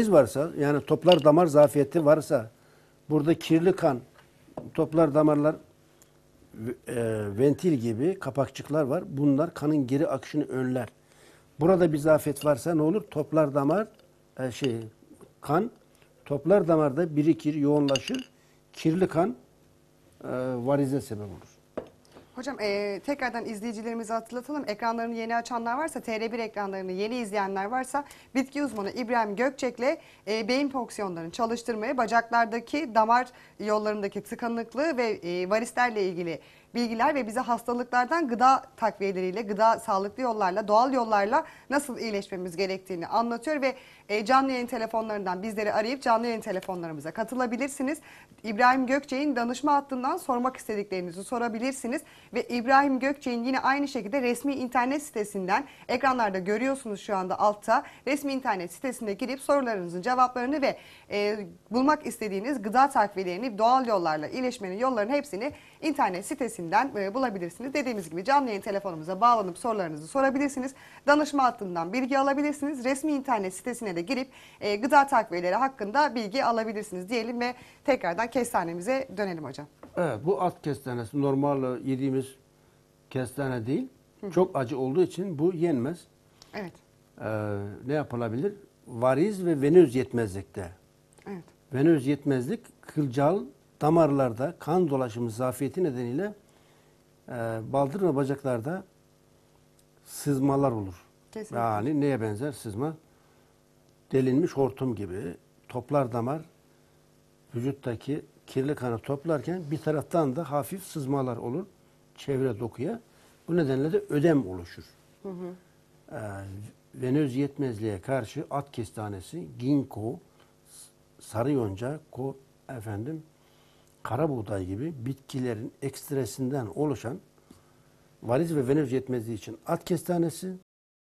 Variz varsa yani toplar damar zafiyeti varsa burada kirli kan, toplar damarlar e, ventil gibi kapakçıklar var. Bunlar kanın geri akışını önler. Burada bir zafiyet varsa ne olur? Toplar damar e, şey kan toplar damarda birikir, yoğunlaşır. Kirli kan e, varize sebep olur. Hocam e, tekrardan izleyicilerimize hatırlatalım. Ekranlarını yeni açanlar varsa, TR1 ekranlarını yeni izleyenler varsa bitki uzmanı İbrahim Gökçek'le e, beyin fonksiyonlarını çalıştırmaya, bacaklardaki damar yollarındaki tıkanıklığı ve e, varislerle ilgili bilgiler ve bize hastalıklardan gıda takviyeleriyle, gıda sağlıklı yollarla, doğal yollarla nasıl iyileşmemiz gerektiğini anlatıyor ve e, canlı yayın telefonlarından bizleri arayıp canlı yayın telefonlarımıza katılabilirsiniz. İbrahim Gökçek'in danışma hattından sormak istediklerinizi sorabilirsiniz ve İbrahim Gökçek'in yine aynı şekilde resmi internet sitesinden ekranlarda görüyorsunuz şu anda altta resmi internet sitesine girip sorularınızın cevaplarını ve e, bulmak istediğiniz gıda takviyelerini doğal yollarla iyileşmenin yollarının hepsini internet sitesinden e, bulabilirsiniz. Dediğimiz gibi canlı yayın telefonumuza bağlanıp sorularınızı sorabilirsiniz. Danışma hattından bilgi alabilirsiniz. Resmi internet sitesine de girip e, gıda takviyeleri hakkında bilgi alabilirsiniz diyelim ve tekrardan kestanemize dönelim hocam. Evet bu at kestanesi normal yediğimiz kestane değil. Çok acı olduğu için bu yenmez. Evet. Ee, ne yapılabilir? Variz ve venöz yetmezlikte. Evet. Venöz yetmezlik kılcal damarlarda kan dolaşımı zafiyeti nedeniyle e, baldır ve bacaklarda sızmalar olur. Kesinlikle. Yani neye benzer sızma? Delinmiş hortum gibi toplar damar vücuttaki kirli kanı toplarken bir taraftan da hafif sızmalar olur çevre dokuya. Bu nedenle de ödem oluşur. Ee, venöz yetmezliğe karşı at kestanesi, ginkgo, sarı yonca, ko, efendim, kara buğday gibi bitkilerin ekstresinden oluşan variz ve venöz yetmezliği için at kestanesi,